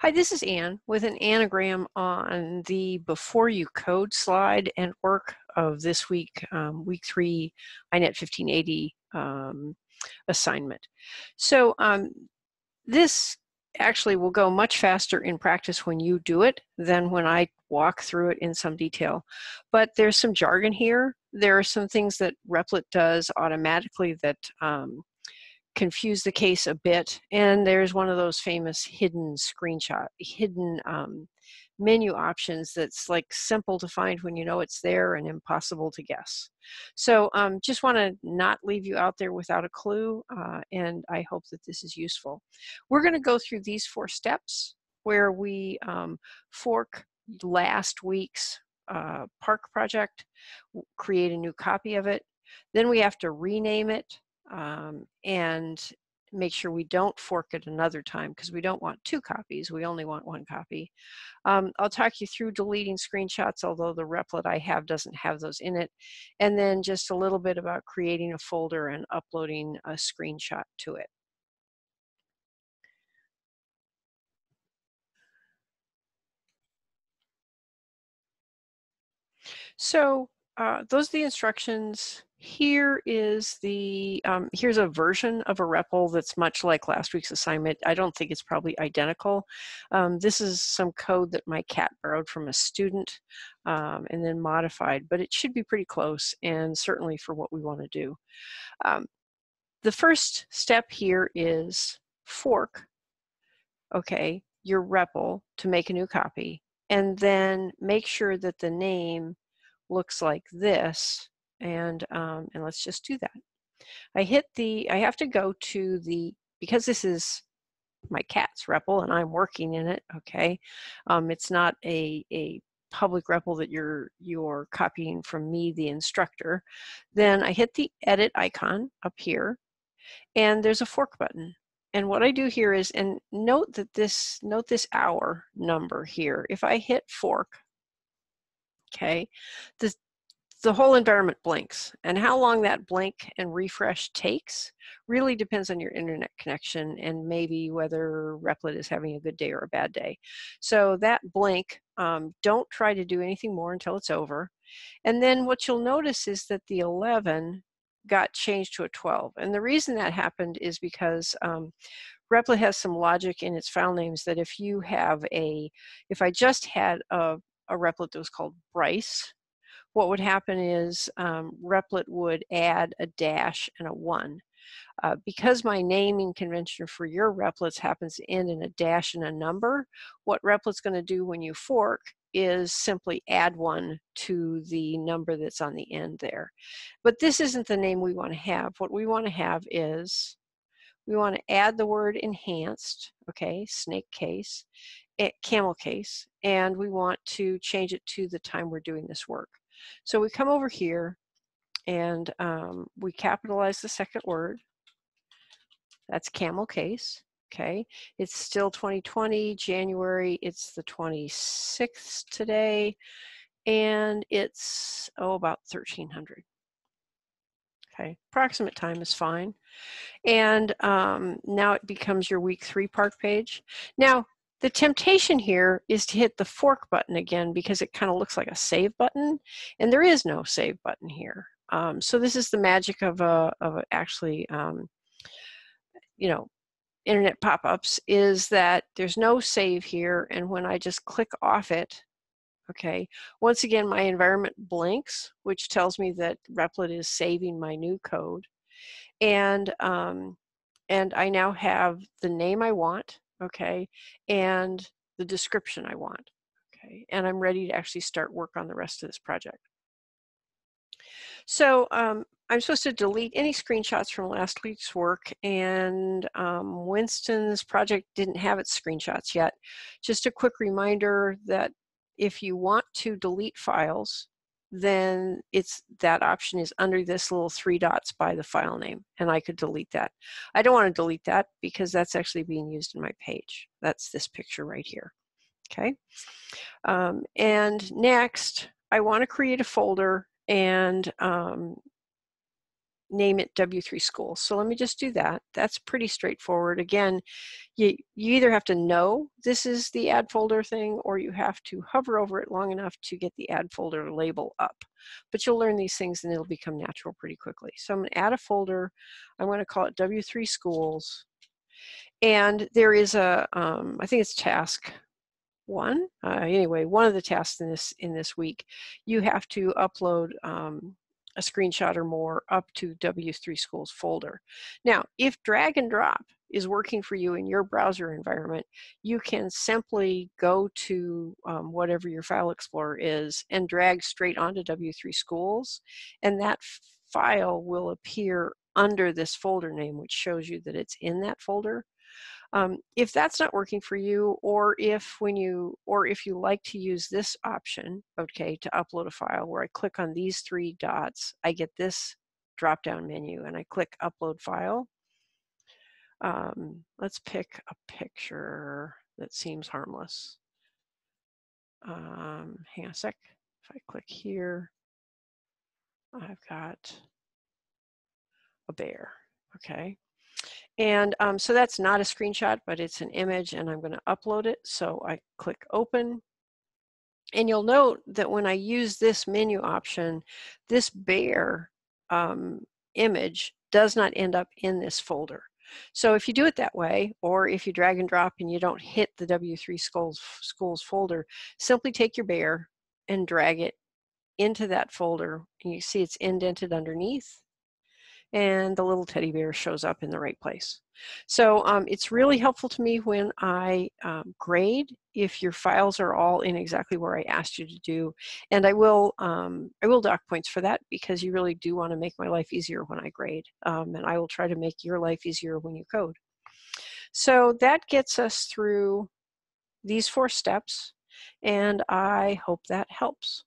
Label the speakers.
Speaker 1: Hi, this is Anne with an anagram on the Before You Code slide and work of this week, um, week three, INET 1580 um, assignment. So um, this actually will go much faster in practice when you do it than when I walk through it in some detail. But there's some jargon here. There are some things that Replit does automatically that um, confuse the case a bit. And there's one of those famous hidden screenshot, hidden um, menu options that's like simple to find when you know it's there and impossible to guess. So um, just want to not leave you out there without a clue, uh, and I hope that this is useful. We're going to go through these four steps where we um, fork last week's uh, park project, create a new copy of it. Then we have to rename it um, and make sure we don't fork it another time because we don't want two copies. We only want one copy. Um, I'll talk you through deleting screenshots, although the Replit I have doesn't have those in it. And then just a little bit about creating a folder and uploading a screenshot to it. So uh, those are the instructions here is the, um, here's a version of a REPL that's much like last week's assignment. I don't think it's probably identical. Um, this is some code that my cat borrowed from a student um, and then modified, but it should be pretty close and certainly for what we want to do. Um, the first step here is fork, okay, your REPL to make a new copy, and then make sure that the name looks like this and, um, and let's just do that. I hit the, I have to go to the, because this is my cat's REPL and I'm working in it, okay? Um, it's not a, a public REPL that you're, you're copying from me, the instructor. Then I hit the edit icon up here and there's a fork button. And what I do here is, and note that this, note this hour number here. If I hit fork, okay, the, the whole environment blinks and how long that blink and refresh takes really depends on your internet connection and maybe whether replit is having a good day or a bad day. So that blink um, don't try to do anything more until it's over. And then what you'll notice is that the 11 got changed to a 12 and the reason that happened is because um, replit has some logic in its file names that if you have a if i just had a, a replit that was called bryce what would happen is um, Replit would add a dash and a one. Uh, because my naming convention for your replits happens to end in a dash and a number, what replit's going to do when you fork is simply add one to the number that's on the end there. But this isn't the name we want to have. What we want to have is we want to add the word enhanced, okay, snake case, camel case, and we want to change it to the time we're doing this work. So we come over here and um, we capitalize the second word. That's camel case. Okay, it's still 2020, January, it's the 26th today, and it's, oh, about 1300. Okay, approximate time is fine. And um, now it becomes your week three park page. Now, the temptation here is to hit the fork button again because it kind of looks like a save button, and there is no save button here. Um, so this is the magic of a, of a actually, um, you know, internet pop-ups is that there's no save here, and when I just click off it, okay, once again my environment blinks, which tells me that Replit is saving my new code, and um, and I now have the name I want, okay, and the description I want, okay, and I'm ready to actually start work on the rest of this project. So um, I'm supposed to delete any screenshots from last week's work and um, Winston's project didn't have its screenshots yet. Just a quick reminder that if you want to delete files, then it's that option is under this little three dots by the file name and I could delete that. I don't want to delete that because that's actually being used in my page. That's this picture right here. Okay. Um, and next, I want to create a folder and um, name it W3 Schools. So let me just do that. That's pretty straightforward. Again, you, you either have to know this is the add folder thing or you have to hover over it long enough to get the add folder label up. But you'll learn these things and it'll become natural pretty quickly. So I'm going to add a folder. I'm going to call it W3 Schools. And there is a, um, I think it's task one. Uh, anyway, one of the tasks in this in this week, you have to upload um, a screenshot or more up to W3 Schools folder. Now, if drag and drop is working for you in your browser environment, you can simply go to um, whatever your file explorer is and drag straight onto W3 Schools, and that file will appear under this folder name, which shows you that it's in that folder. Um, if that's not working for you, or if when you, or if you like to use this option, okay, to upload a file where I click on these three dots, I get this drop down menu and I click upload file. Um, let's pick a picture that seems harmless. Um, hang on a sec. If I click here, I've got a bear, okay? And um, so that's not a screenshot, but it's an image and I'm going to upload it. So I click open. And you'll note that when I use this menu option, this bear um, image does not end up in this folder. So if you do it that way, or if you drag and drop and you don't hit the W3 schools, schools folder, simply take your bear and drag it into that folder. And you see it's indented underneath and the little teddy bear shows up in the right place. So um, it's really helpful to me when I um, grade if your files are all in exactly where I asked you to do. And I will, um, I will dock points for that because you really do want to make my life easier when I grade. Um, and I will try to make your life easier when you code. So that gets us through these four steps and I hope that helps.